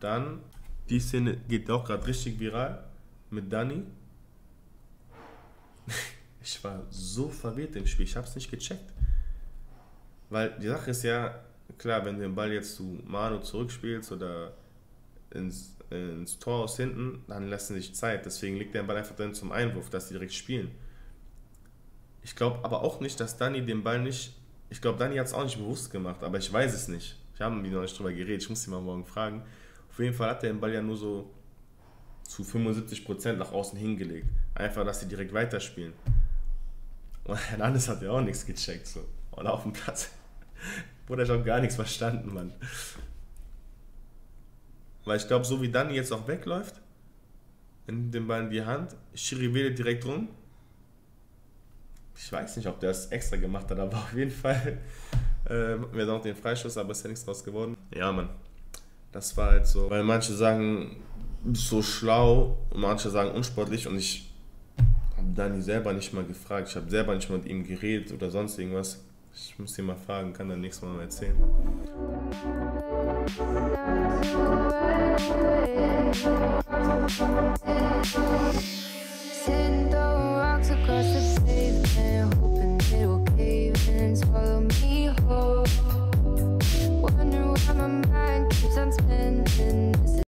Dann, die Szene geht auch gerade richtig viral mit Dani. Ich war so verwirrt im Spiel, ich habe es nicht gecheckt. Weil die Sache ist ja, klar, wenn du den Ball jetzt zu Manu zurückspielst oder ins, ins Tor aus hinten, dann lassen sich Zeit. Deswegen liegt der Ball einfach drin zum Einwurf, dass die direkt spielen. Ich glaube aber auch nicht, dass Dani den Ball nicht. Ich glaube, Dani hat es auch nicht bewusst gemacht, aber ich weiß es nicht. Ich habe mit noch nicht drüber geredet, ich muss ihn mal morgen fragen. Auf jeden Fall hat er den Ball ja nur so zu 75% nach außen hingelegt. Einfach, dass sie direkt weiterspielen. Und Hernandez hat ja auch nichts gecheckt. So. Und auf dem Platz wurde ich auch gar nichts verstanden, Mann. Weil ich glaube, so wie Dani jetzt auch wegläuft, in den Ball in die Hand, Schiri wählt direkt rum. Ich weiß nicht, ob der es extra gemacht hat, aber auf jeden Fall äh, wir haben auch den Freischuss, aber ist ja nichts draus geworden. Ja, Mann. Das war halt so. Weil manche sagen, so schlau und manche sagen unsportlich und ich habe Dani selber nicht mal gefragt. Ich habe selber nicht mal mit ihm geredet oder sonst irgendwas. Ich muss ihn mal fragen, kann dann nächstes Mal mal erzählen. Keeps on spinning.